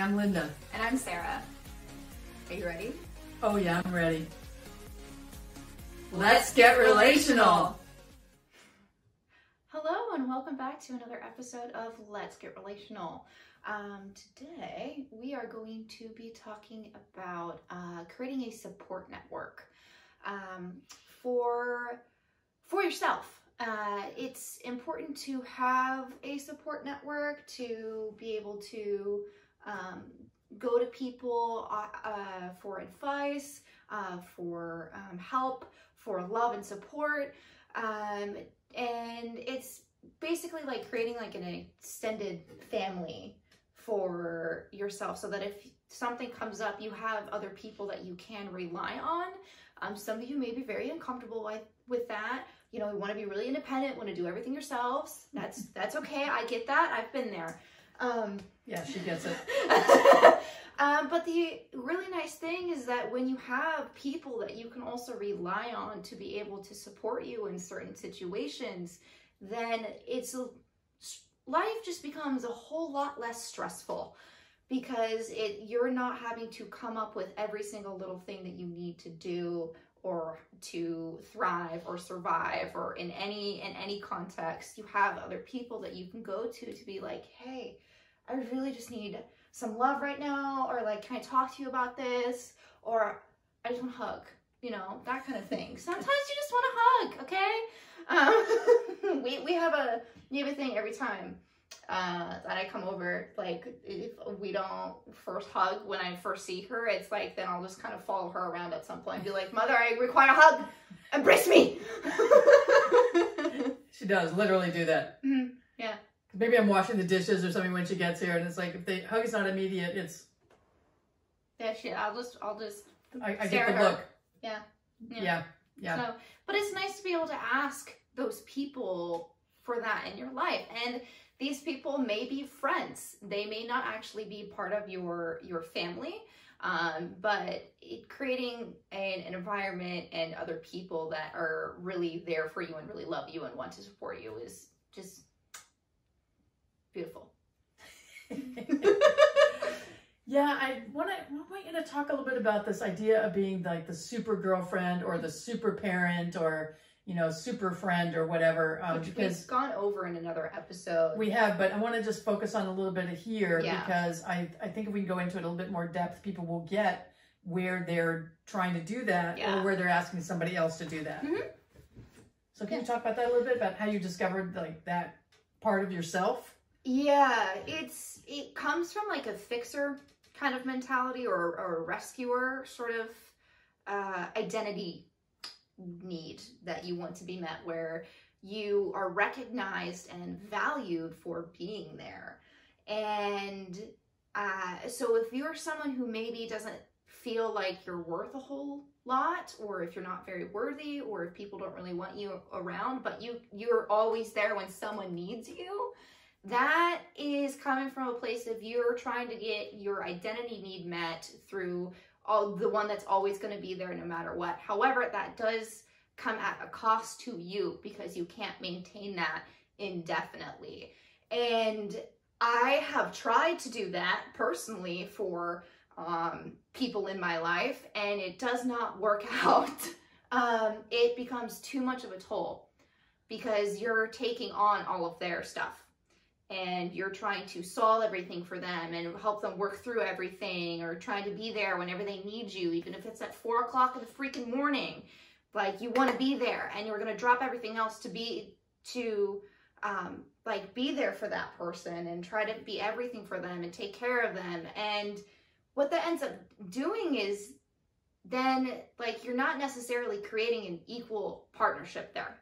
I'm Linda. And I'm Sarah. Are you ready? Oh, yeah, I'm ready. Let's get relational. Hello, and welcome back to another episode of Let's Get Relational. Um, today, we are going to be talking about uh, creating a support network um, for for yourself. Uh, it's important to have a support network to be able to um, go to people uh, uh, for advice, uh, for um, help, for love and support. Um, and it's basically like creating like an extended family for yourself so that if something comes up, you have other people that you can rely on. Um, some of you may be very uncomfortable with, with that. You know, you want to be really independent, want to do everything yourselves. That's that's okay. I get that. I've been there. Um, yeah, she gets it. um, but the really nice thing is that when you have people that you can also rely on to be able to support you in certain situations, then it's life just becomes a whole lot less stressful because it you're not having to come up with every single little thing that you need to do or to thrive or survive or in any in any context you have other people that you can go to to be like hey i really just need some love right now or like can i talk to you about this? Or i just want a hug you know that kind of thing. Sometimes you just want a hug okay? Um, we, we have a we have a thing every time uh, that I come over, like if we don't first hug when I first see her, it's like then I'll just kind of follow her around at some point and be like, Mother, I require a hug. Embrace me. she does literally do that. Mm-hmm. Yeah. Maybe I'm washing the dishes or something when she gets here, and it's like if the hug is not immediate, it's. Yeah, she. I'll just. I'll just. I, I get the look. Yeah. yeah. Yeah. Yeah. So, but it's nice to be able to ask those people for that in your life, and these people may be friends. They may not actually be part of your, your family, um, but it, creating an, an, environment and other people that are really there for you and really love you and want to support you is just beautiful. yeah, I want to want you to talk a little bit about this idea of being like the super girlfriend or the super parent or you know, super friend or whatever. Um, Which because we've gone over in another episode. We have, but I want to just focus on a little bit of here yeah. because I, I think if we can go into it a little bit more depth, people will get where they're trying to do that yeah. or where they're asking somebody else to do that. Mm-hmm. So can yeah. you talk about that a little bit about how you discovered like that part of yourself? Yeah, it's it comes from like a fixer kind of mentality or, or a rescuer sort of uh, identity need that you want to be met where you are recognized and valued for being there. And uh, so if you're someone who maybe doesn't feel like you're worth a whole lot or if you're not very worthy or if people don't really want you around but you you're always there when someone needs you that is coming from a place of you're trying to get your identity need met through all the one that's always going to be there no matter what. However, that does come at a cost to you because you can't maintain that indefinitely. And I have tried to do that personally for um, people in my life, and it does not work out. um, it becomes too much of a toll because you're taking on all of their stuff and you're trying to solve everything for them and help them work through everything or trying to be there whenever they need you, even if it's at four o'clock in the freaking morning. Like you want to be there and you're going to drop everything else to be, to um, like be there for that person and try to be everything for them and take care of them. And what that ends up doing is then like you're not necessarily creating an equal partnership there.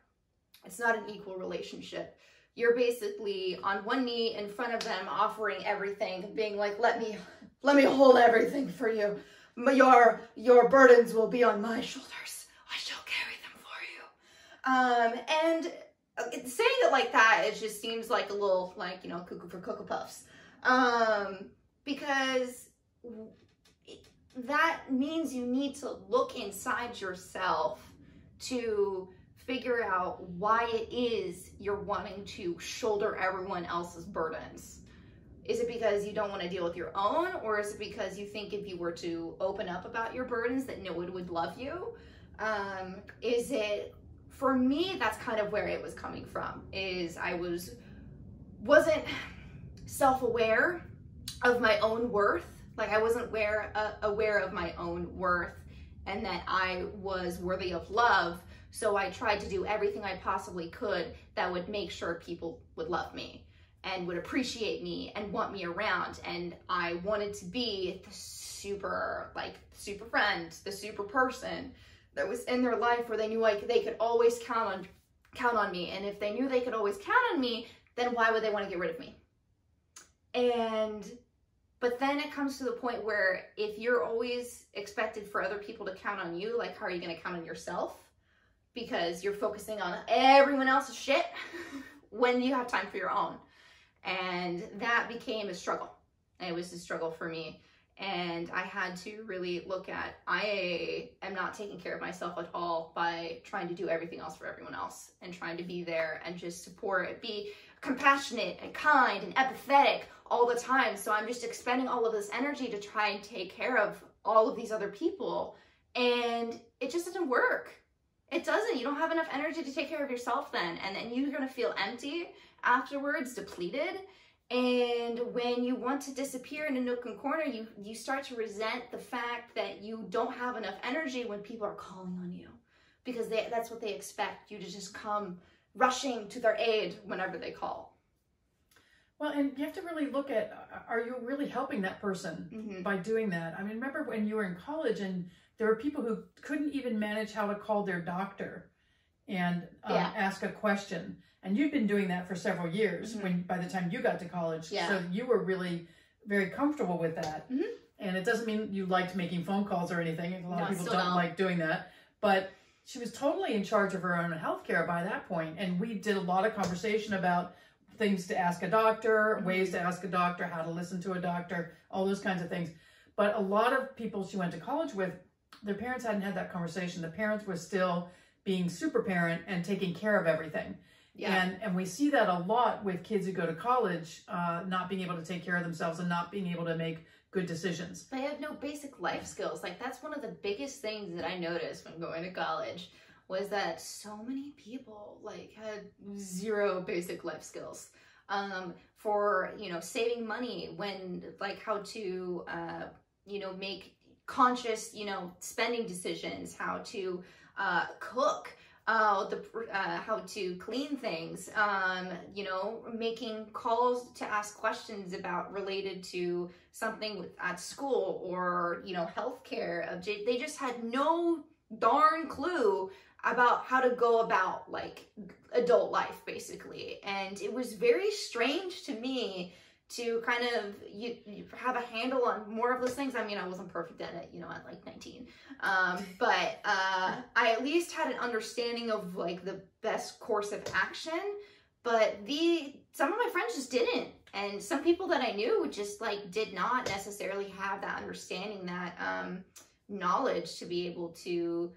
It's not an equal relationship you're basically on one knee in front of them offering everything being like let me let me hold everything for you. Your your burdens will be on my shoulders. I shall carry them for you. Um and uh, saying it like that it just seems like a little like you know cuckoo for cocoa puffs. Um because that means you need to look inside yourself to figure out why it is you're wanting to shoulder everyone else's burdens. Is it because you don't want to deal with your own, or is it because you think if you were to open up about your burdens that no one would love you? Um, is it for me? That's kind of where it was coming from. Is I was wasn't self-aware of my own worth. Like I wasn't aware uh, aware of my own worth and that I was worthy of love. So I tried to do everything I possibly could that would make sure people would love me and would appreciate me and want me around. And I wanted to be the super, like, super friend, the super person that was in their life where they knew like they could always count on count on me. And if they knew they could always count on me, then why would they want to get rid of me? And but then it comes to the point where if you're always expected for other people to count on you, like how are you going to count on yourself? Because you're focusing on everyone else's shit when you have time for your own. And that became a struggle. It was a struggle for me. And I had to really look at I am not taking care of myself at all by trying to do everything else for everyone else and trying to be there and just support, be compassionate and kind and empathetic all the time. So I'm just expending all of this energy to try and take care of all of these other people. And it just doesn't work. It doesn't. You don't have enough energy to take care of yourself then. And then you're going to feel empty afterwards, depleted. And when you want to disappear in a nook and corner, you, you start to resent the fact that you don't have enough energy when people are calling on you because they, that's what they expect you to just come rushing to their aid whenever they call. Well, and you have to really look at are you really helping that person mm-hmm. by doing that? I mean, remember when you were in college and there were people who couldn't even manage how to call their doctor and um, yeah. ask a question. And you've been doing that for several years mm-hmm. when by the time you got to college. Yeah. So you were really very comfortable with that. Mm-hmm. And it doesn't mean you liked making phone calls or anything. A lot no, of people don't, don't like doing that. But she was totally in charge of her own health care by that point. And we did a lot of conversation about things to ask a doctor, mm-hmm. ways to ask a doctor, how to listen to a doctor, all those kinds of things. But a lot of people she went to college with, their parents hadn't had that conversation. The parents were still being super parent and taking care of everything. Yeah. And and we see that a lot with kids who go to college, uh, not being able to take care of themselves and not being able to make good decisions. They have no basic life skills. Like that's one of the biggest things that I noticed when going to college was that so many people like had zero basic life skills um, for you know saving money when like how to uh, you know make conscious you know spending decisions how to uh, cook uh, the uh, how to clean things, um, you know, making calls to ask questions about related to something with, at school or you know healthcare. They just had no darn clue about how to go about like adult life basically and it was very strange to me to kind of you, you, have a handle on more of those things i mean i wasn't perfect at it you know at like 19 um, but uh, i at least had an understanding of like the best course of action but the some of my friends just didn't and some people that i knew just like did not necessarily have that understanding that um, knowledge to be able to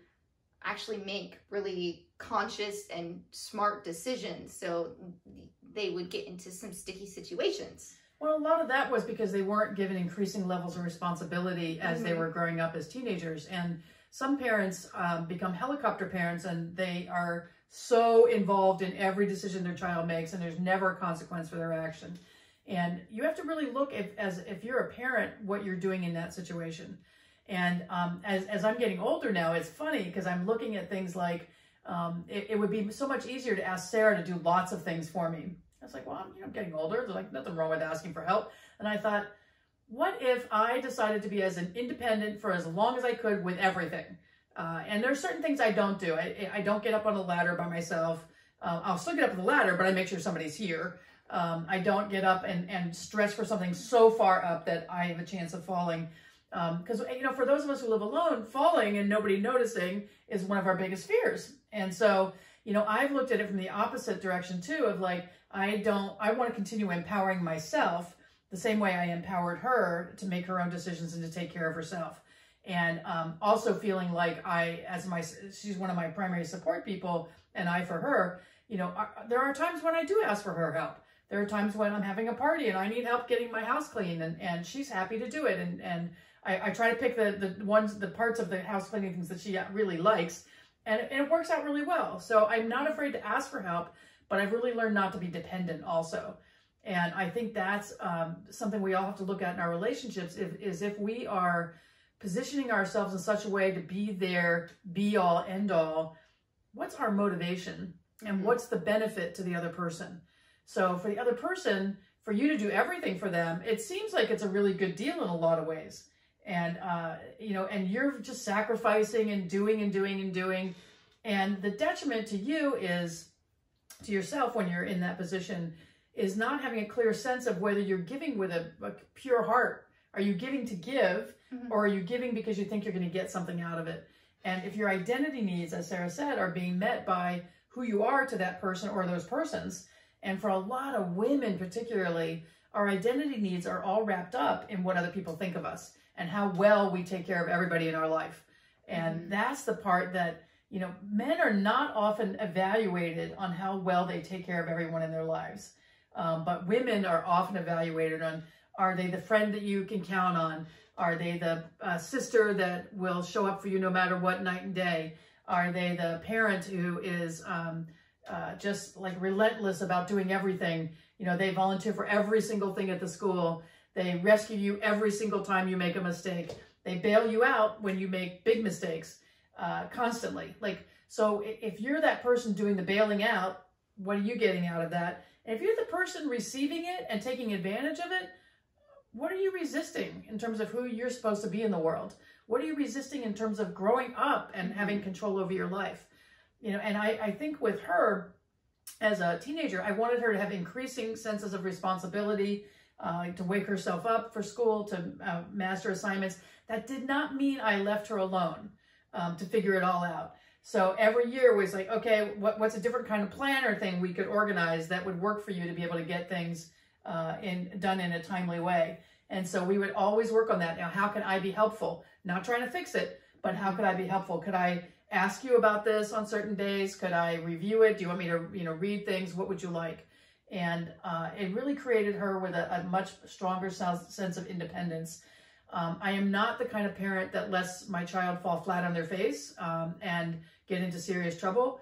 actually make really conscious and smart decisions. So they would get into some sticky situations. Well, a lot of that was because they weren't given increasing levels of responsibility as mm-hmm. they were growing up as teenagers. And some parents um, become helicopter parents and they are so involved in every decision their child makes, and there's never a consequence for their action. And you have to really look if, as if you're a parent, what you're doing in that situation. And um, as, as I'm getting older now, it's funny because I'm looking at things like um, it, it, would be so much easier to ask Sarah to do lots of things for me. Was like, well, I'm you know, getting older. There's like nothing wrong with asking for help. And I thought, what if I decided to be as an independent for as long as I could with everything? Uh, and there's certain things I don't do. I, I don't get up on a ladder by myself. Uh, I'll still get up on the ladder, but I make sure somebody's here. Um, I don't get up and, and stress for something so far up that I have a chance of falling. Because, um, you know, for those of us who live alone, falling and nobody noticing is one of our biggest fears. And so, you know, I've looked at it from the opposite direction too of like, I don't, I want to continue empowering myself the same way I empowered her to make her own decisions and to take care of herself. And um, also feeling like I, as my, she's one of my primary support people and I for her, you know, there are times when I do ask for her help there are times when I'm having a party and I need help getting my house clean and, and she's happy to do it. And, and I, I try to pick the, the ones, the parts of the house cleaning things that she really likes. And, and it works out really well. So I'm not afraid to ask for help, but I've really learned not to be dependent also. And I think that's um, something we all have to look at in our relationships if, is if we are positioning ourselves in such a way to be there, be all, end all, what's our motivation and mm-hmm. what's the benefit to the other person? So for the other person, for you to do everything for them, it seems like it's a really good deal in a lot of ways. And, uh, you know, and you're just sacrificing and doing and doing and doing. And the detriment to you is to yourself when you're in that position is not having a clear sense of whether you're giving with a, a pure heart. Are you giving to give mm-hmm. or are you giving because you think you're going to get something out of it? And if your identity needs, as Sarah said, are being met by who you are to that person or those persons, and for a lot of women particularly, our identity needs are all wrapped up in what other people think of us and how well we take care of everybody in our life. And mm-hmm. that's the part that, you know, men are not often evaluated on how well they take care of everyone in their lives. Um, but women are often evaluated on are they the friend that you can count on? Are they the uh, sister that will show up for you no matter what night and day? Are they the parent who is um, uh, just like relentless about doing everything? You know, they volunteer for every single thing at the school. They rescue you every single time you make a mistake. They bail you out when you make big mistakes uh, constantly. Like, so if you're that person doing the bailing out, what are you getting out of that? And if you're the person receiving it and taking advantage of it, what are you resisting in terms of who you're supposed to be in the world? What are you resisting in terms of growing up and having mm-hmm. control over your life? You know, and I, I think with her as a teenager, I wanted her to have increasing senses of responsibility, uh, to wake herself up for school, to uh, master assignments. That did not mean I left her alone um, to figure it all out. So every year was like, okay, what, what's a different kind of planner thing we could organize that would work for you to be able to get things uh, in done in a timely way. And so we would always work on that. Now, how can I be helpful? Not trying to fix it, but how could I be helpful? Could I ask you about this on certain days? Could I review it? Do you want me to, you know, read things? What would you like? And uh, it really created her with a, a much stronger sense of independence. Um, I am not the kind of parent that lets my child fall flat on their face um, and get into serious trouble.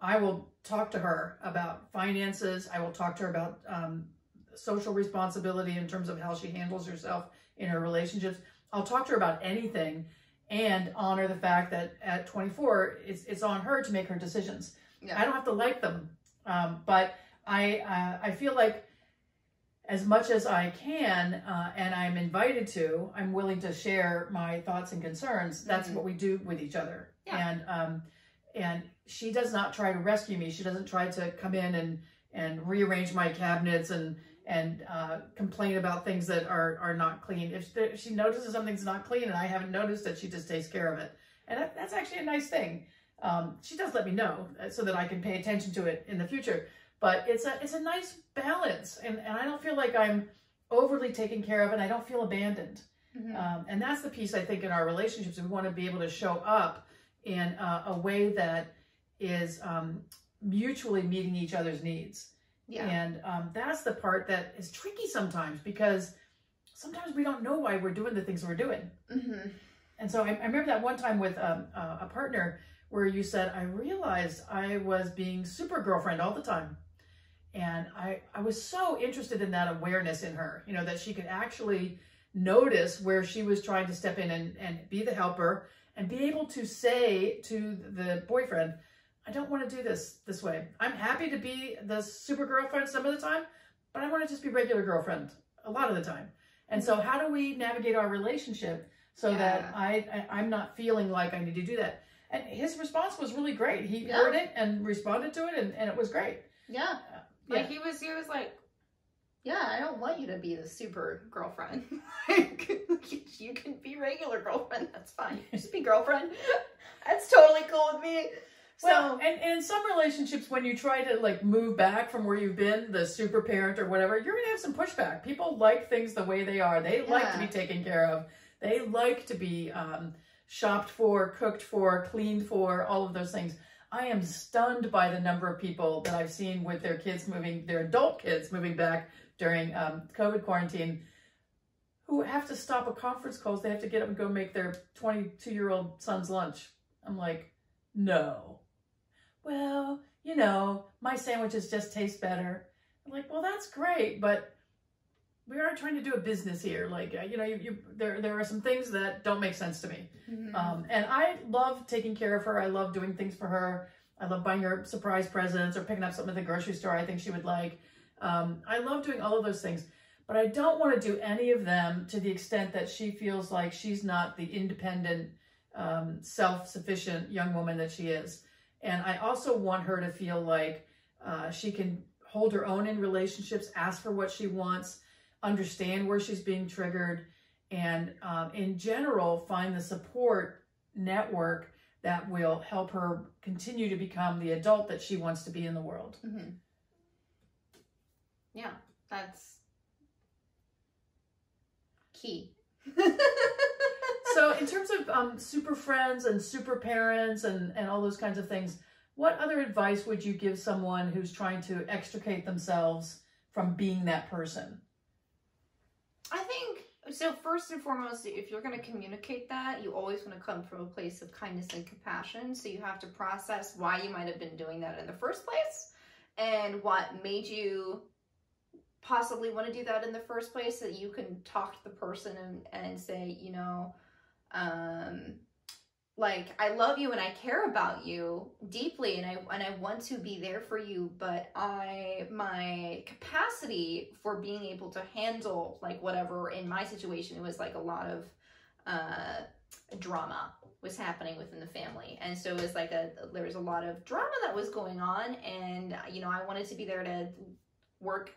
I will talk to her about finances. I will talk to her about um, social responsibility in terms of how she handles herself in her relationships. I'll talk to her about anything and honor the fact that at 24, it's, it's on her to make her decisions. Yeah. I don't have to like them. Um, but I, uh, I feel like as much as I can, uh, and I'm invited to, I'm willing to share my thoughts and concerns. That's mm-hmm. what we do with each other. Yeah. And, um, and she does not try to rescue me. She doesn't try to come in and, and rearrange my cabinets and and uh, complain about things that are, are not clean. If, if, she notices something's not clean and I haven't noticed it, she just takes care of it. And that, that's actually a nice thing. Um, she does let me know uh, so that I can pay attention to it in the future. But it's a, it's a nice balance. And, and I don't feel like I'm overly taken care of and I don't feel abandoned. Mm-hmm. Um, and that's the piece I think in our relationships. We want to be able to show up in uh, a way that is um, mutually meeting each other's needs. Yeah. And um, that's the part that is tricky sometimes because sometimes we don't know why we're doing the things we're doing. Mm-hmm. And so I, I, remember that one time with um, a partner where you said, I realized I was being super girlfriend all the time. And I, I was so interested in that awareness in her, you know, that she could actually notice where she was trying to step in and, and be the helper and be able to say to the boyfriend, I don't want to do this this way. I'm happy to be the super girlfriend some of the time, but I want to just be regular girlfriend a lot of the time. And so how do we navigate our relationship so yeah. that I, I am not feeling like I need to do that? And his response was really great. He yeah. heard it and responded to it and, and it was great. Yeah. Like he was he was like yeah, I don't want you to be the super girlfriend. like, you can be regular girlfriend. That's fine. Just be girlfriend. That's totally cool with me. Well, and, and in some relationships, when you try to like move back from where you've been, the super parent or whatever, you're gonna have some pushback. People like things the way they are. They yeah. like to be taken care of. They like to be um, shopped for, cooked for, cleaned for, all of those things. I am stunned by the number of people that I've seen with their kids moving, their adult kids moving back during um, COVID quarantine who have to stop a conference calls. They have to get up and go make their 22 year old son's lunch. I'm like, no. Well, you know, my sandwiches just taste better. I'm like, well, that's great, but we are trying to do a business here. Like, uh, you know, you, you, there, there are some things that don't make sense to me. Mm-hmm. Um, and I love taking care of her. I love doing things for her. I love buying her surprise presents or picking up something at the grocery store I think she would like. Um, I love doing all of those things, but I don't want to do any of them to the extent that she feels like she's not the independent, um, self-sufficient young woman that she is. And I also want her to feel like uh, she can hold her own in relationships, ask for what she wants, understand where she's being triggered, and um, in general, find the support network that will help her continue to become the adult that she wants to be in the world. Mm-hmm. Yeah, that's key. so, in terms of um, super friends and super parents and, and all those kinds of things, what other advice would you give someone who's trying to extricate themselves from being that person? I think so. First and foremost, if you're going to communicate that, you always want to come from a place of kindness and compassion. So you have to process why you might have been doing that in the first place and what made you possibly want to do that in the first place so that you can talk to the person and, and say, you know, um, like I love you and I care about you deeply and I and I want to be there for you but I my capacity for being able to handle like whatever in my situation it was like a lot of uh drama was happening within the family. And so it was like a there was a lot of drama that was going on and you know I wanted to be there to work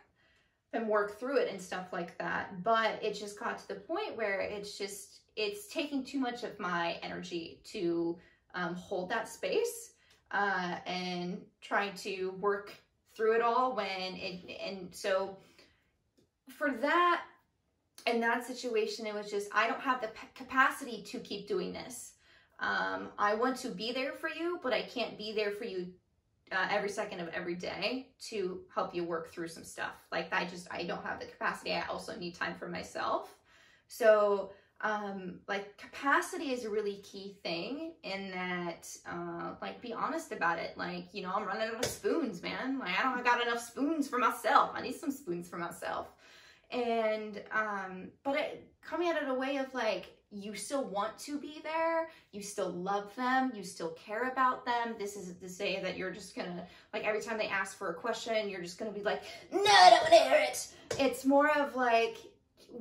and work through it and stuff like that. But it just got to the point where it's just it's taking too much of my energy to um, hold that space uh, and trying to work through it all when it and so for that in that situation it was just i don't have the capacity to keep doing this. Um, i want to be there for you but i can't be there for you uh, every second of every day to help you work through some stuff. Like i just i don't have the capacity. I also need time for myself. So um, like capacity is a really key thing in that, uh, like be honest about it. Like, you know, I'm running out of spoons, man. Like I don't got enough spoons for myself. I need some spoons for myself. And, um, but it, coming at it a way of like, you still want to be there, you still love them, you still care about them. This isn't to say that you're just gonna, like every time they ask for a question, you're just gonna be like, no, I don't hear it. It's more of like,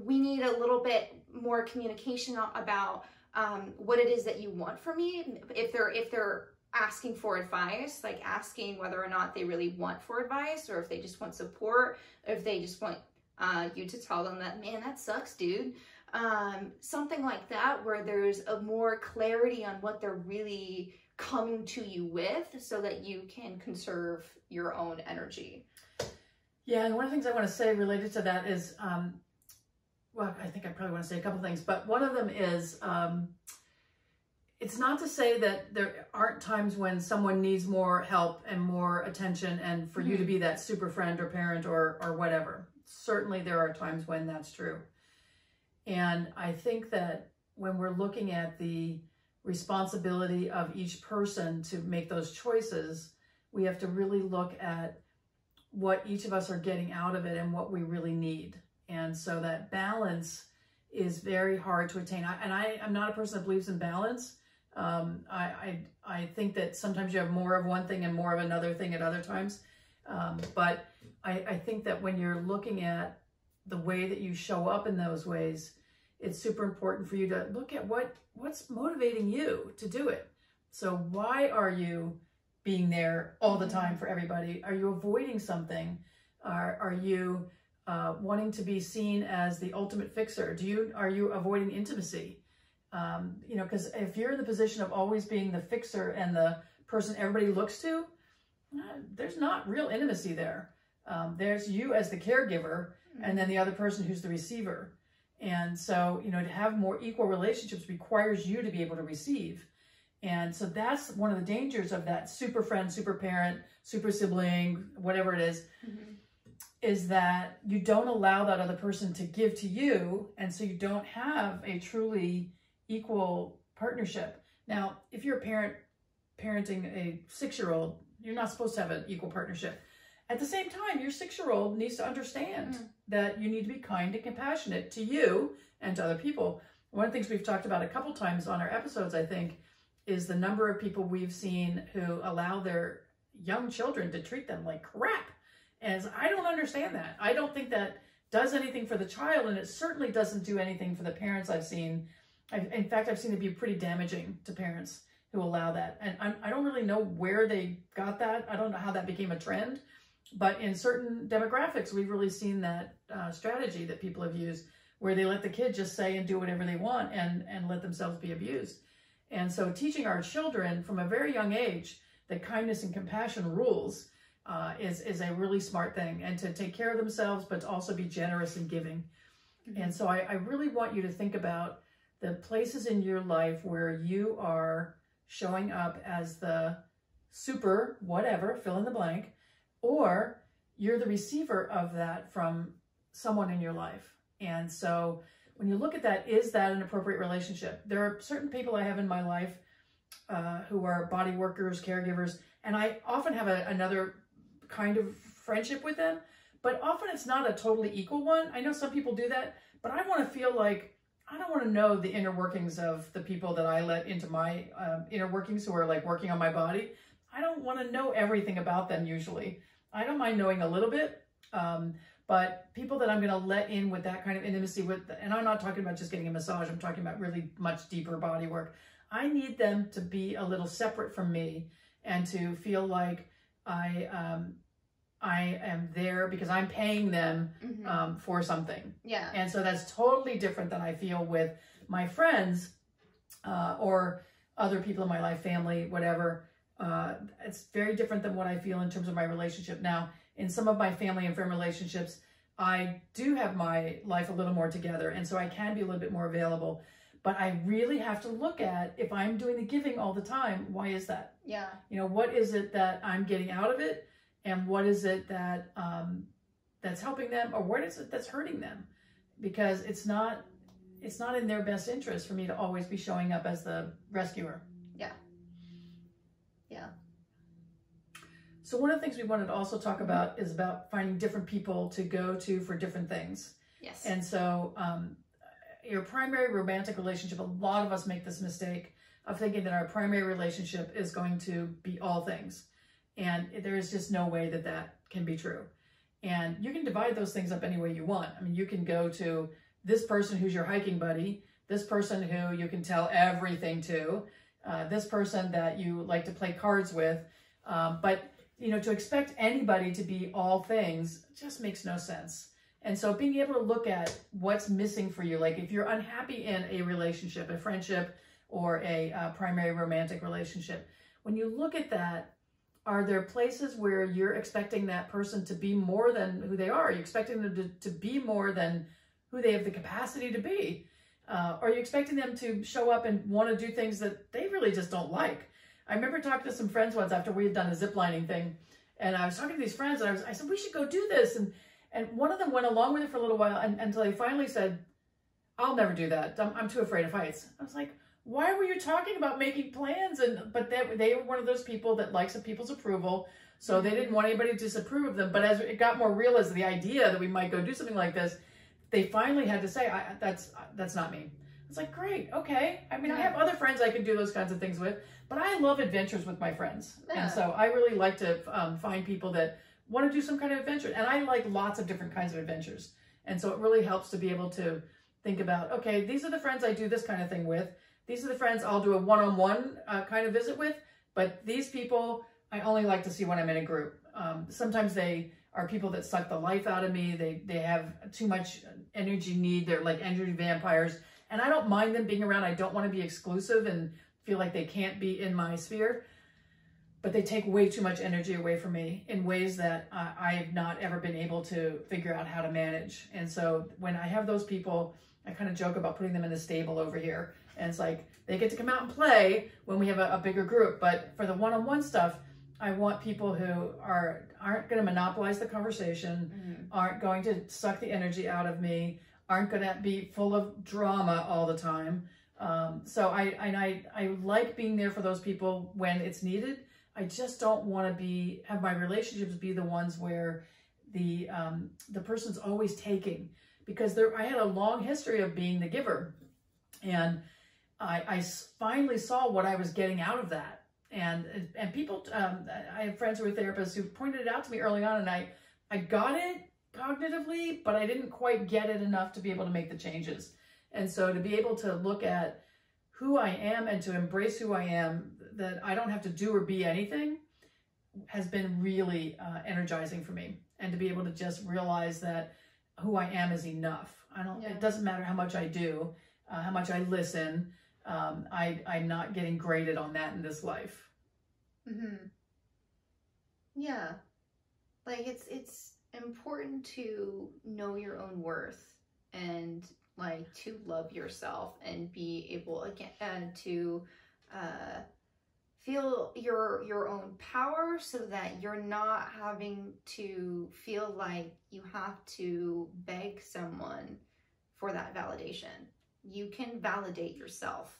we need a little bit more communication about um, what it is that you want from me. If they're if they're asking for advice, like asking whether or not they really want for advice, or if they just want support, or if they just want uh, you to tell them that, man, that sucks, dude. Um, something like that, where there's a more clarity on what they're really coming to you with so that you can conserve your own energy. Yeah, and one of the things I want to say related to that is um, well, I think I probably want to say a couple things, but one of them is um, it's not to say that there aren't times when someone needs more help and more attention and for mm-hmm. you to be that super friend or parent or, or whatever. Certainly there are times when that's true. And I think that when we're looking at the responsibility of each person to make those choices, we have to really look at what each of us are getting out of it and what we really need. And so that balance is very hard to attain. I, and I, am not a person that believes in balance. Um, I, I, I, think that sometimes you have more of one thing and more of another thing at other times. Um, but I, I think that when you're looking at the way that you show up in those ways, it's super important for you to look at what what's motivating you to do it. So why are you being there all the time for everybody? Are you avoiding something? Are, are you uh, wanting to be seen as the ultimate fixer? Do you are you avoiding intimacy? Um, you know, because if you're in the position of always being the fixer and the person everybody looks to, uh, there's not real intimacy there. Um, there's you as the caregiver, and then the other person who's the receiver. And so, you know, to have more equal relationships requires you to be able to receive. And so that's one of the dangers of that super friend, super parent, super sibling, whatever it is, mm-hmm. Is that you don't allow that other person to give to you. And so you don't have a truly equal partnership. Now, if you're a parent parenting a six year old, you're not supposed to have an equal partnership. At the same time, your six year old needs to understand mm. that you need to be kind and compassionate to you and to other people. One of the things we've talked about a couple times on our episodes, I think, is the number of people we've seen who allow their young children to treat them like crap. And I don't understand that. I don't think that does anything for the child, and it certainly doesn't do anything for the parents I've seen. I've, in fact, I've seen it be pretty damaging to parents who allow that. And I'm, I do not really know where they got that. I don't know how that became a trend. But in certain demographics, we've really seen that uh, strategy that people have used where they let the kid just say and do whatever they want and, and let themselves be abused. And so teaching our children from a very young age that kindness and compassion rules uh, is, is a really smart thing and to take care of themselves, but to also be generous and giving. Mm-hmm. And so I, I really want you to think about the places in your life where you are showing up as the super whatever, fill in the blank, or you're the receiver of that from someone in your life. And so when you look at that, is that an appropriate relationship? There are certain people I have in my life uh, who are body workers, caregivers, and I often have a, another kind of friendship with them, but often it's not a totally equal one. I know some people do that, but I want to feel like I don't want to know the inner workings of the people that I let into my um, inner workings who are like working on my body. I don't want to know everything about them usually. I don't mind knowing a little bit, um, but people that I'm going to let in with that kind of intimacy with, and I'm not talking about just getting a massage, I'm talking about really much deeper body work. I need them to be a little separate from me and to feel like I um, I am there because I'm paying them mm-hmm. um, for something. Yeah. And so that's totally different than I feel with my friends uh, or other people in my life, family, whatever. Uh, it's very different than what I feel in terms of my relationship. Now, in some of my family and friend relationships, I do have my life a little more together. And so I can be a little bit more available. But I really have to look at if I'm doing the giving all the time, why is that? Yeah. You know, what is it that I'm getting out of it? and what is it that um, that's helping them? Or what is it that's hurting them? Because it's not it's not in their best interest for me to always be showing up as the rescuer. Yeah. Yeah. So one of the things we wanted to also talk about is about finding different people to go to for different things. Yes. And so um, your primary romantic relationship a lot of us make this mistake of thinking that our primary relationship is going to be all things and there is just no way that that can be true. And you can divide those things up any way you want. I mean, you can go to this person who's your hiking buddy, this person who you can tell everything to, uh, this person that you like to play cards with. Um, but, you know, to expect anybody to be all things just makes no sense. And so being able to look at what's missing for you, like if you're unhappy in a relationship, a friendship, or a uh, primary romantic relationship, when you look at that, are there places where you're expecting that person to be more than who they are? Are you expecting them to, to be more than who they have the capacity to be? Uh, are you expecting them to show up and want to do things that they really just don't like? I remember talking to some friends once after we had done a ziplining thing, and I was talking to these friends, and I was I said we should go do this, and and one of them went along with it for a little while, and, until they finally said, "I'll never do that. I'm, I'm too afraid of heights." I was like, why were you talking about making plans? And but they, they were one of those people that likes people's approval. So they didn't want anybody to disapprove of them. But as it got more real as the idea that we might go do something like this, they finally had to say, I, that's that's not me. It's like, great, okay. I mean, yeah. I have other friends I can do those kinds of things with, but I love adventures with my friends. Yeah. And so I really like to um, find people that want to do some kind of adventure. And I like lots of different kinds of adventures. And so it really helps to be able to think about, okay, these are the friends I do this kind of thing with. These are the friends I'll do a one-on-one uh, kind of visit with, but these people I only like to see when I'm in a group. Um, sometimes they are people that suck the life out of me. They they have too much energy need. They're like energy vampires, and I don't mind them being around. I don't want to be exclusive and feel like they can't be in my sphere. But they take way too much energy away from me in ways that I have not ever been able to figure out how to manage. And so when I have those people, I kind of joke about putting them in the stable over here. And it's like they get to come out and play when we have a, a bigger group. But for the one-on-one stuff, I want people who are aren't going to monopolize the conversation, mm-hmm. aren't going to suck the energy out of me, aren't going to be full of drama all the time. Um, so I and I I like being there for those people when it's needed. I just don't want to be have my relationships be the ones where the um, the person's always taking because there I had a long history of being the giver, and I, I finally saw what I was getting out of that. And and people, um, I have friends who are therapists who pointed it out to me early on, and I I got it cognitively, but I didn't quite get it enough to be able to make the changes. And so to be able to look at who I am and to embrace who I am, that I don't have to do or be anything, has been really uh, energizing for me. And to be able to just realize that who I am is enough. I don't. Yeah. It doesn't matter how much I do, uh, how much I listen. Um, I I'm not getting graded on that in this life. Mm-hmm. Yeah. Like it's it's important to know your own worth and like to love yourself and be able again and to uh, feel your your own power so that you're not having to feel like you have to beg someone for that validation. You can validate yourself.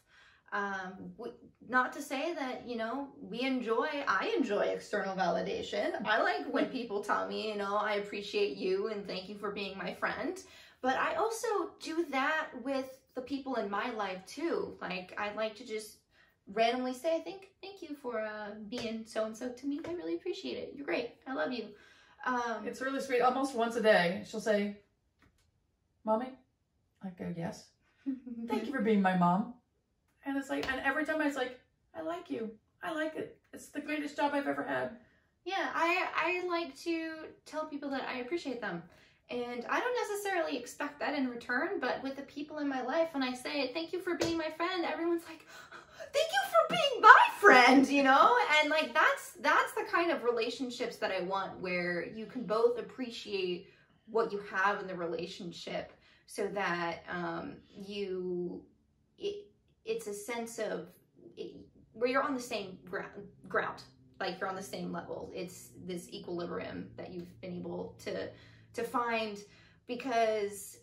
Um, we, not to say that you know we enjoy i enjoy external validation. I like when people tell me you know i appreciate you and thank you for being my friend. But i also do that with the people in my life too. Like i like to just randomly say i think thank you for uh, being so and so to me i really appreciate it you're great i love you um, it's really sweet almost once a day she'll say mommy i go yes thank you for being my mom and it's like, and every time I was like, I like you. I like it. It's the greatest job I've ever had. Yeah, I I like to tell people that I appreciate them. And I don't necessarily expect that in return, but with the people in my life, when I say thank you for being my friend, everyone's like, thank you for being my friend, you know? And like that's that's the kind of relationships that I want where you can both appreciate what you have in the relationship so that um, you it, it's a sense of it, where you're on the same ground, ground, like you're on the same level. It's this equilibrium that you've been able to to find because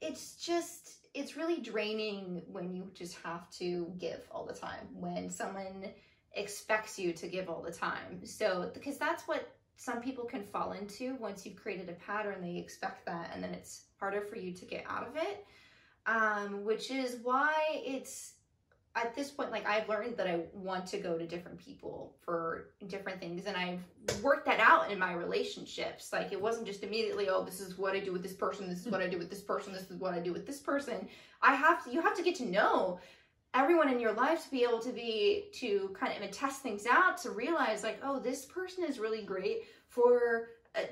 it's just it's really draining when you just have to give all the time when someone expects you to give all the time. So because that's what some people can fall into once you've created a pattern, they expect that and then it's harder for you to get out of it um, which is why it's at this point, like I've learned that I want to go to different people for different things, and I've worked that out in my relationships. Like it wasn't just immediately, oh, this is what I do with this person, this is what I do with this person, this is what I do with this person. I have to, you have to get to know everyone in your life to be able to be to kind of test things out to realize like, oh, this person is really great for uh,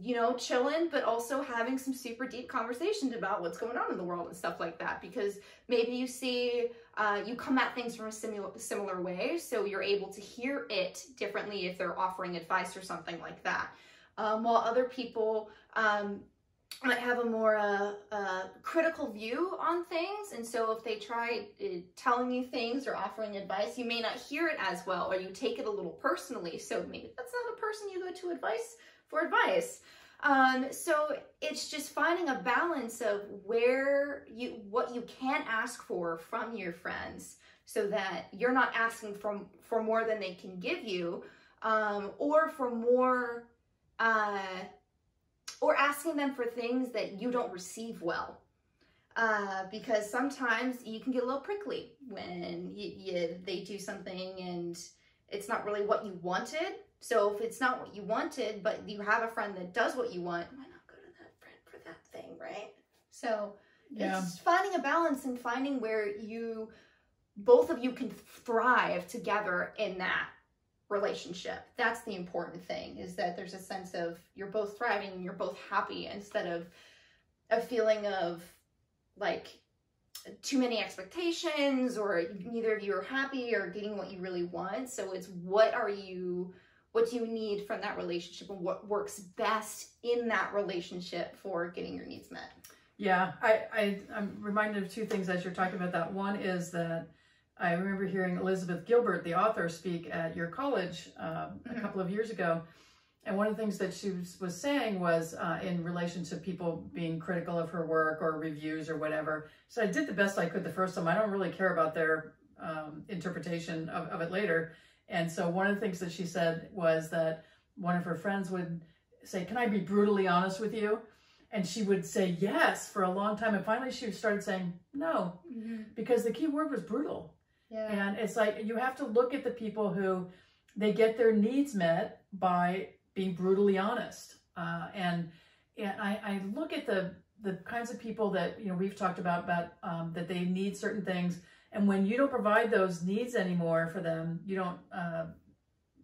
you know, chilling, but also having some super deep conversations about what's going on in the world and stuff like that. Because maybe you see, uh, you come at things from a similar similar way, so you're able to hear it differently if they're offering advice or something like that. Um, while other people um, might have a more uh, uh, critical view on things, and so if they try uh, telling you things or offering advice, you may not hear it as well, or you take it a little personally. So maybe that's not a person you go to advice for advice. Um, so it's just finding a balance of where you, what you can ask for from your friends so that you're not asking for, for more than they can give you, um, or for more, uh, or asking them for things that you don't receive well. Uh, because sometimes you can get a little prickly when you, you, they do something and it's not really what you wanted so if it's not what you wanted, but you have a friend that does what you want, why not go to that friend for that thing, right? So yeah. it's finding a balance and finding where you both of you can thrive together in that relationship. That's the important thing is that there's a sense of you're both thriving and you're both happy instead of a feeling of like too many expectations or neither of you are happy or getting what you really want. So it's what are you what do you need from that relationship and what works best in that relationship for getting your needs met Yeah, I, I, I'm reminded of two things as you're talking about that. One is that I remember hearing Elizabeth Gilbert, the author, speak at your college um, mm-hmm. a couple of years ago. And one of the things that she was, was saying was uh, in relation to people being critical of her work or reviews or whatever. So I did the best I could the first time. I don't really care about their um, interpretation of, of it later. And so one of the things that she said was that one of her friends would say, Can I be brutally honest with you? And she would say yes for a long time. And finally she started saying no, mm-hmm. because the key word was brutal. Yeah. And it's like you have to look at the people who they get their needs met by being brutally honest. Uh, and and I, I look at the the kinds of people that you know we've talked about about um, that they need certain things, and when you don't provide those needs anymore for them, you don't uh,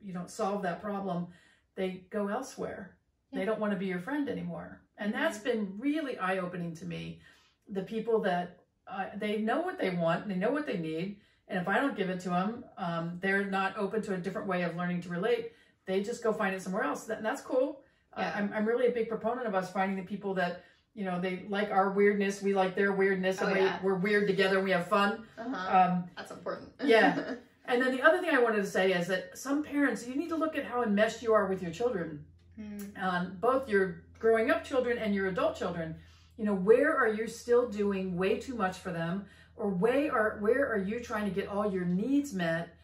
you don't solve that problem. They go elsewhere. Yeah. They don't want to be your friend anymore, and mm-hmm. that's been really eye opening to me. The people that uh, they know what they want, they know what they need, and if I don't give it to them, um, they're not open to a different way of learning to relate they just go find it somewhere else. That, that's cool. Yeah. Uh, I'm, I'm really a big proponent of us finding the people that, you know, they like our weirdness, we like their weirdness, and oh, yeah. we, are weird together and we have fun. Uh-huh. Um, that's important. yeah. And then the other thing I wanted to say is that some parents, you need to look at how enmeshed you are with your children, mm. um, both your growing up children and your adult children. You know, where are you still doing way too much for them? Or way are, where are you trying to get all your needs met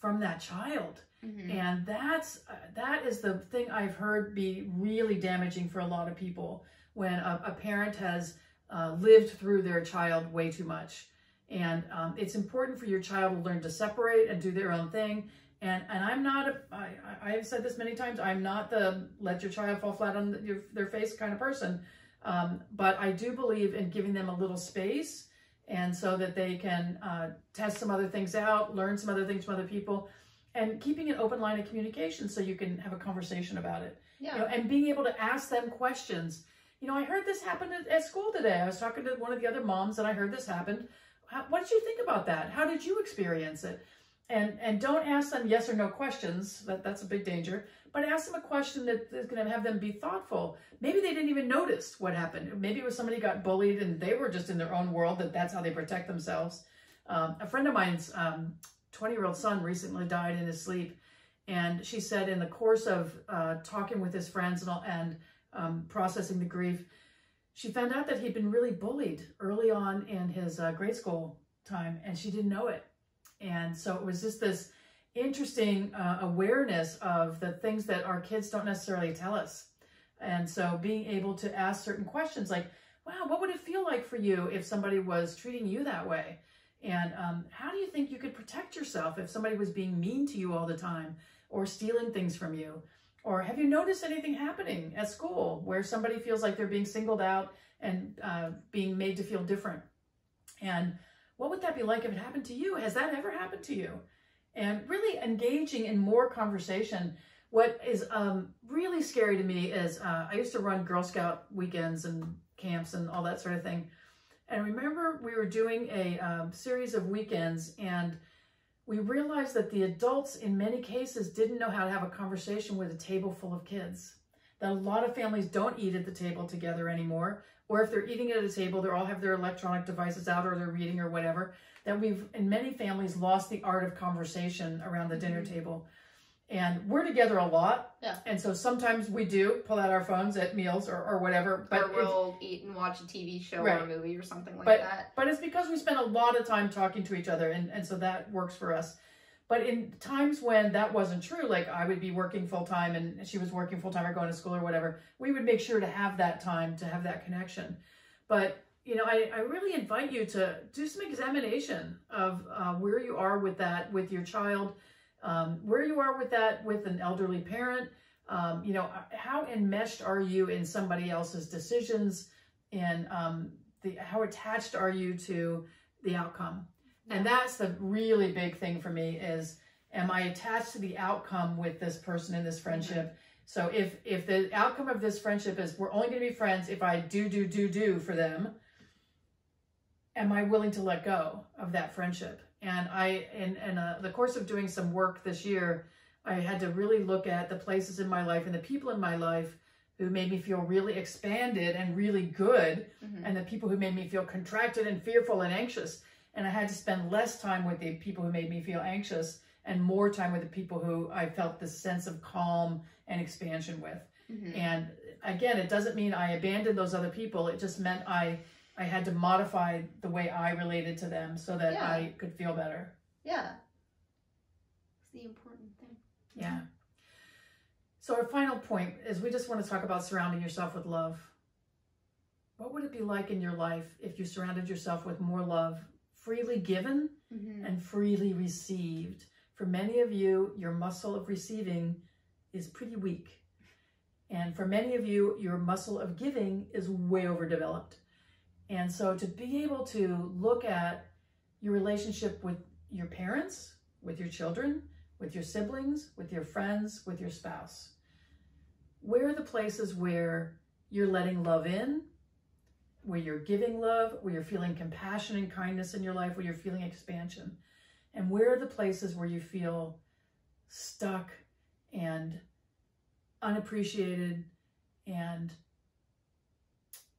from that child? Mm-hmm. And that's uh, that is the thing I've heard be really damaging for a lot of people when a, a parent has uh, lived through their child way too much. And um, it's important for your child to learn to separate and do their own thing. And and I'm not a, I, I have said this many times. I'm not the let your child fall flat on the, your, their face kind of person. Um, but I do believe in giving them a little space and so that they can uh, test some other things out, learn some other things from other people and keeping an open line of communication so you can have a conversation about it. Yeah. You know, and being able to ask them questions. You know, I heard this happen at, at school today. I was talking to one of the other moms and I heard this happened. How, what did you think about that? How did you experience it? And and don't ask them yes or no questions. That that's a big danger. But ask them a question that is going to have them be thoughtful. Maybe they didn't even notice what happened. Maybe it was somebody got bullied and they were just in their own world. That that's how they protect themselves. Um, a friend of mine's um, 20 year old son recently died in his sleep. And she said in the course of uh, talking with his friends and, all, and um, processing the grief, she found out that he'd been really bullied early on in his uh, grade school time and she didn't know it. And so it was just this interesting uh, awareness of the things that our kids don't necessarily tell us. And so being able to ask certain questions like, wow, what would it feel like for you if somebody was treating you that way? And um, how do you think you could protect yourself if somebody was being mean to you all the time or stealing things from you? Or have you noticed anything happening at school where somebody feels like they're being singled out and uh, being made to feel different? And what would that be like if it happened to you? Has that ever happened to you? And really engaging in more conversation. What is um, really scary to me is uh, I used to run Girl Scout weekends and camps and all that sort of thing. And remember, we were doing a um, series of weekends, and we realized that the adults, in many cases, didn't know how to have a conversation with a table full of kids. That a lot of families don't eat at the table together anymore, or if they're eating at a table, they all have their electronic devices out, or they're reading, or whatever. That we've, in many families, lost the art of conversation around the dinner mm-hmm. table and we're together a lot. Yeah. And so sometimes we do pull out our phones at meals or, or whatever. But or we'll eat and watch a TV show right. or a movie or something like but, that. But it's because we spend a lot of time talking to each other, and, and so that works for us. But in times when that wasn't true, like I would be working full time and she was working full time or going to school or whatever, we would make sure to have that time to have that connection. But you know, I, I really invite you to do some examination of uh, where you are with that with your child um, where you are with that with an elderly parent. Um, you know, how enmeshed are you in somebody else's decisions and um, the, how attached are you to the outcome? And that's the really big thing for me is, am I attached to the outcome with this person in this friendship? So if, if the outcome of this friendship is we're only going to be friends if I do, do, do, do for them, am I willing to let go of that friendship? And I, in, in uh, the course of doing some work this year, I had to really look at the places in my life and the people in my life who made me feel really expanded and really good, mm-hmm. and the people who made me feel contracted and fearful and anxious. And I had to spend less time with the people who made me feel anxious and more time with the people who I felt this sense of calm and expansion with. Mm-hmm. And again, it doesn't mean I abandoned those other people. It just meant I I had to modify the way I related to them so that yeah. I could feel better. Yeah. It's the important thing. Yeah. So our final point is we just want to talk about surrounding yourself with love. What would it be like in your life if you surrounded yourself with more love, freely given mm-hmm. and freely received? For many of you, your muscle of receiving is pretty weak. And for many of you, your muscle of giving is way overdeveloped. And so to be able to look at your relationship with your parents, with your children, with your siblings, with your friends, with your spouse, where are the places where you're letting love in, where you're giving love, where you're feeling compassion and kindness in your life, where you're feeling expansion? And where are the places where you feel stuck and unappreciated and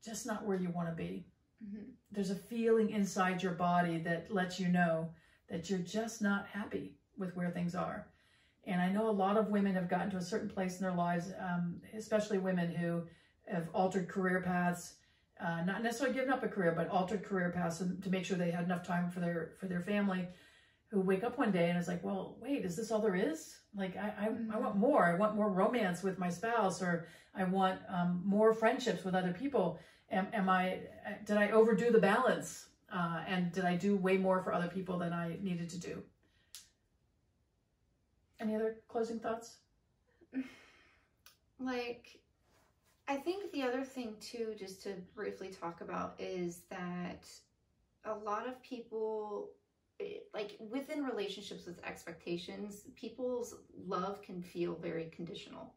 just not where you want to be? Mm-hmm. There's a feeling inside your body that lets you know that you're just not happy with where things are. And I know a lot of women have gotten to a certain place in their lives, um, especially women who have altered career paths, uh, not necessarily given up a career, but altered career paths to make sure they had enough time for their for their family. Who wake up one day and it's like, well, wait, is this all there is? Like, I I, mm-hmm. I want more. I want more romance with my spouse, or I want um, more friendships with other people am, am I, did I overdo the balance? Uh, and did I do way more for other people than I needed to do? Any other closing thoughts? Like, I think the other thing too, just to briefly talk about, is that a lot of people, eh, like within relationships with expectations, people's love can feel very conditional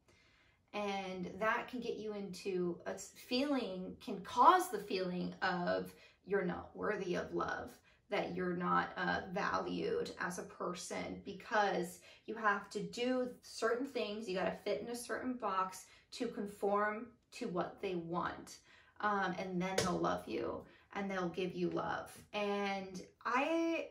and that can get you into a feeling can cause the feeling of you're not worthy of love that you're not uh, valued as a person because you have to do certain things you got to fit in a certain box to conform to what they want um, and then they'll love you and they'll give you love. And i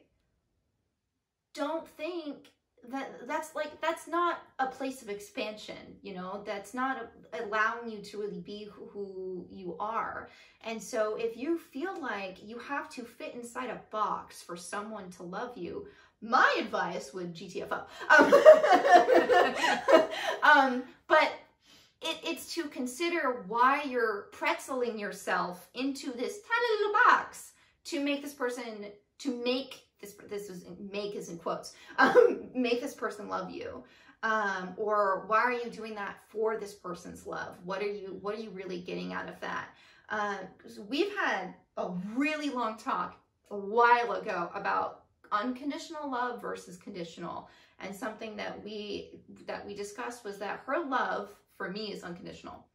don't think that that's like that's not a place of expansion you know? That's not a, allowing you to really be who, who you are. And so if you feel like you have to fit inside a box for someone to love you my advice would gtfo um, um, but it, it's to consider why you're pretzeling yourself into this tiny little box to make this person to make this this is make is in quotes um, make this person love you. Um, or why are you doing that for this person's love? What are you what are you really getting out of that? Uh, we've had a really long talk a while ago about unconditional love versus conditional. And something that we that we discussed was that her love for me is unconditional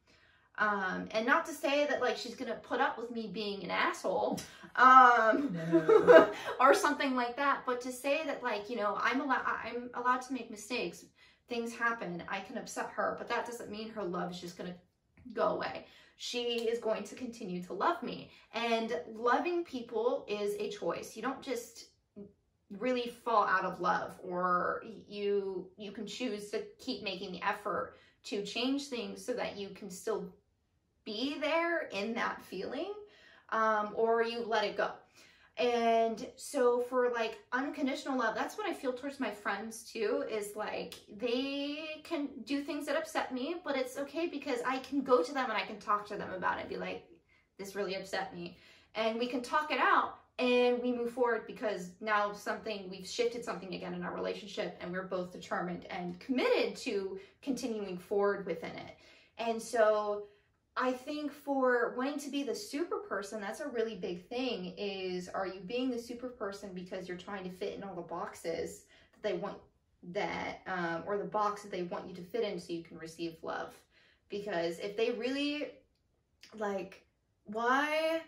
um, and not to say that like she's gonna put up with me being an asshole, um, no. or something like that, but to say that like you know I'm allowed I'm allowed to make mistakes. Things happen. I can upset her, but that doesn't mean her love is just gonna go away. She is going to continue to love me, and loving people is a choice. You don't just really fall out of love or you you can choose to keep making the effort to change things so that you can still be there in that feeling um, or you let it go. And so for like unconditional love, that's what I feel towards my friends too, is like they can do things that upset me, but it's okay because I can go to them and I can talk to them about it, be like, this really upset me. And we can talk it out and we move forward because now something, we've shifted something again in our relationship and we're both determined and committed to continuing forward within it. And so I think for wanting to be the super person, that's a really big thing is are you being the super person because you're trying to fit in all the boxes that they want that, um, or the box that they want you to fit in so you can receive love? Because if they really, like, why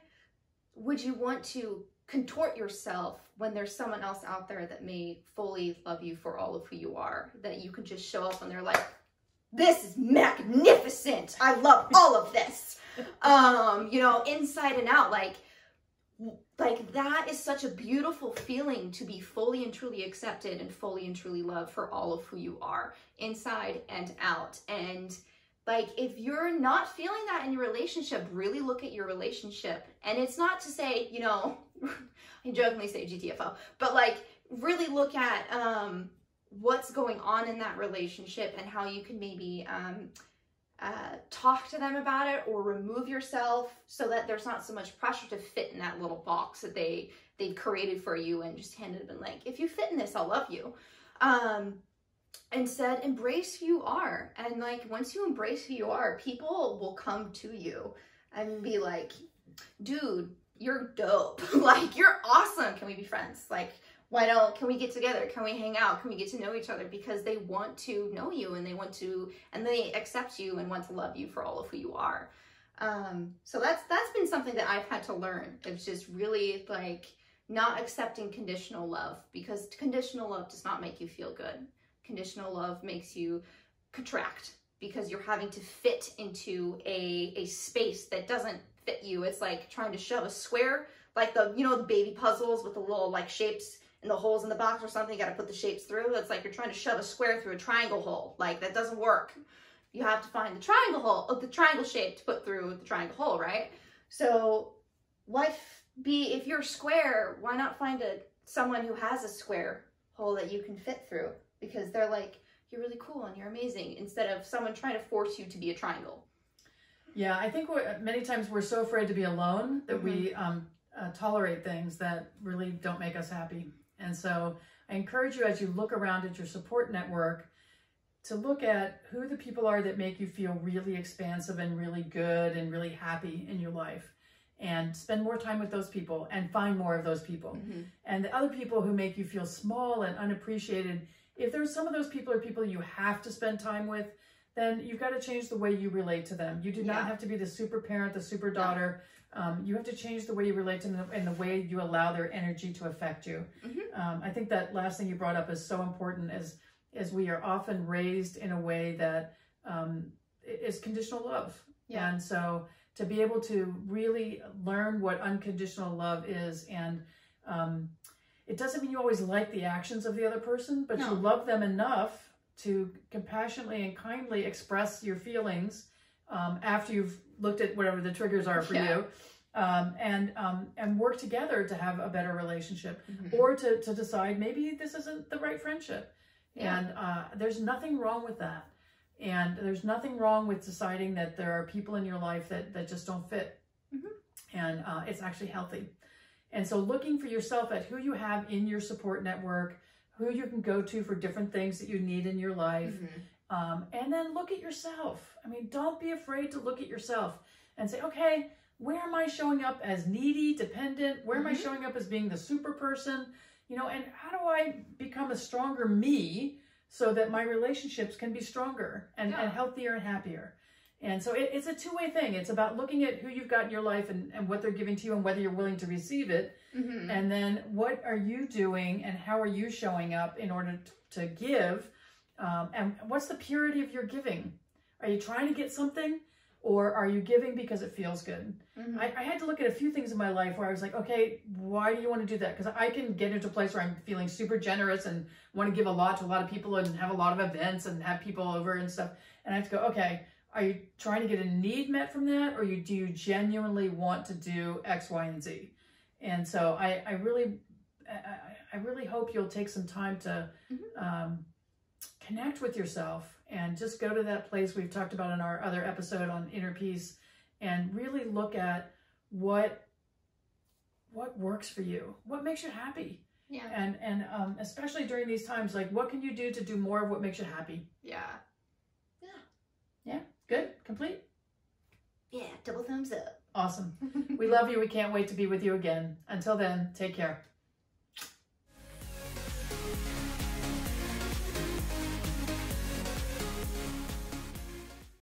would you want to contort yourself when there's someone else out there that may fully love you for all of who you are, that you can just show up and they're like, this is magnificent. I love all of this. Um, you know, inside and out, like like that is such a beautiful feeling to be fully and truly accepted and fully and truly loved for all of who you are inside and out and like if you're not feeling that in your relationship really look at your relationship and it's not to say you know i jokingly say gtfo but like really look at um what's going on in that relationship and how you can maybe um uh, talk to them about it or remove yourself so that there's not so much pressure to fit in that little box that they they've created for you and just handed them like if you fit in this i'll love you. Um instead embrace who you are. And like once you embrace who you are people will come to you and be like dude you're dope. Like you're awesome. Can we be friends? Like why don't can we get together? Can we hang out? Can we get to know each other? Because they want to know you and they want to and they accept you and want to love you for all of who you are. Um so that's that's been something that i've had to learn. It's just really like not accepting conditional love because conditional love does not make you feel good. Conditional love makes you contract because you're having to fit into a a space that doesn't fit you. It's like trying to shove a square like the you know the baby puzzles with the little like shapes and the holes in the box or something, you got to put the shapes through. It's like you're trying to shove a square through a triangle hole. Like that doesn't work. You have to find the triangle hole, of the triangle shape to put through the triangle hole, right? So life be, if you're square, why not find a someone who has a square hole that you can fit through? Because they're like, you're really cool and you're amazing instead of someone trying to force you to be a triangle. Yeah, I think many times we're so afraid to be alone that mm-hmm. we um, uh, tolerate things that really don't make us happy. And so I encourage you as you look around at your support network to look at who the people are that make you feel really expansive and really good and really happy in your life and spend more time with those people and find more of those people. Mm-hmm. And the other people who make you feel small and unappreciated, if there's some of those people are people you have to spend time with, then you've got to change the way you relate to them. You do not have to be the super parent, the super daughter. Um, you have to change the way you relate to them and the way you allow their energy to affect you. Mm-hmm. Um, I think that last thing you brought up is so important as as we are often raised in a way that um, is conditional love. Yeah. And so to be able to really learn what unconditional love is and um, it doesn't mean you always like the actions of the other person, but no. you love them enough to compassionately and kindly express your feelings um, after you've looked at whatever the triggers are for yeah. you um, and um, and work together to have a better relationship mm-hmm. or to, to decide maybe this isn't the right friendship yeah. and uh, there's nothing wrong with that and there's nothing wrong with deciding that there are people in your life that, that just don't fit mm-hmm. and uh, it's actually healthy and so looking for yourself at who you have in your support network who you can go to for different things that you need in your life mm-hmm. Um, and then look at yourself. I mean, don't be afraid to look at yourself and say, okay, where am I showing up as needy, dependent? Where mm-hmm. am I mm-hmm. showing up as being the super person? You know, and how do I become a stronger me so that my relationships can be stronger and, yeah. and healthier and happier? And so it, it's a two-way thing. It's about looking at who you've got in your life and, and what they're giving to you and whether you're willing to receive it. Mm-hmm. And then what are you doing and how are you showing up in order to, to give um, and what's the purity of your giving? Are you trying to get something or are you giving because it feels good? Mm-hmm. I, I, had to look at a few things in my life where I was like, okay, why do you want to do that? Because I can get into a place where I'm feeling super generous and want to give a lot to a lot of people and have a lot of events and have people over and stuff. And I have to go, okay, are you trying to get a need met from that or you, do you genuinely want to do X, Y, and Z? And so I, I really, I, I really hope you'll take some time to mm-hmm. um, connect with yourself and just go to that place we've talked about in our other episode on inner peace and really look at what what works for you what makes you happy. Yeah. And and um, especially during these times like what can you do to do more of what makes you happy? Yeah. Yeah. Yeah. Good? Complete? Yeah. Double thumbs up. Awesome. We love you. We can't wait to be with you again. Until then take care